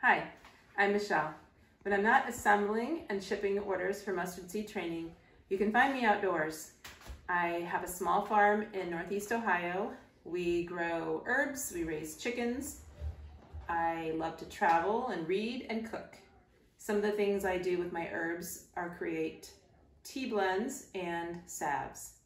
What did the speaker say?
Hi, I'm Michele. When I'm not assembling and shipping orders for mustard seed training, you can find me outdoors. I have a small farm in Northeast Ohio. We grow herbs, we raise chickens. I love to travel and read and cook. Some of the things I do with my herbs are create tea blends and salves.